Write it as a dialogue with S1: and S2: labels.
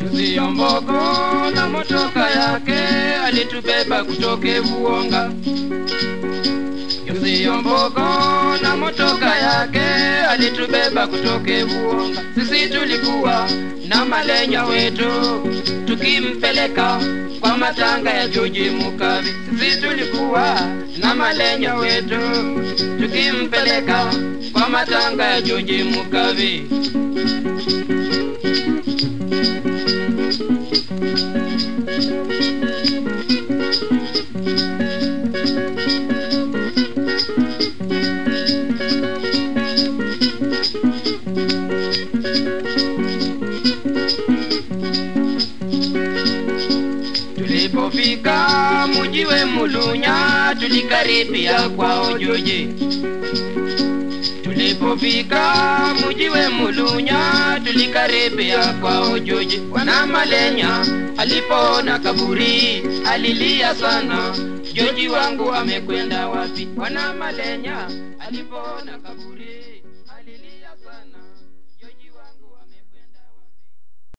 S1: Yuziyo mbogo na motoka alitubeba kutoke Vuonga, Yuziyo mbogo na motoka yake alitubeba kutoke Buonga. Sisi tulikuwa na malenya wetu tukimpeleka kwa matanga ya Joji Mukavi. Sisi tulikuwa na malenya wetu tukimpeleka kwa matanga ya Joji Mukavi. Tulipofika mujiwe Mulunya, tulikaribia kwa Joji. Tulipofika mujiwe Mulunya, tulikaribia kwa Joji. Wana Malenya alipoona kaburi alilia sana, Joji wangu amekwenda wapi? Wana Malenya alipoona kaburi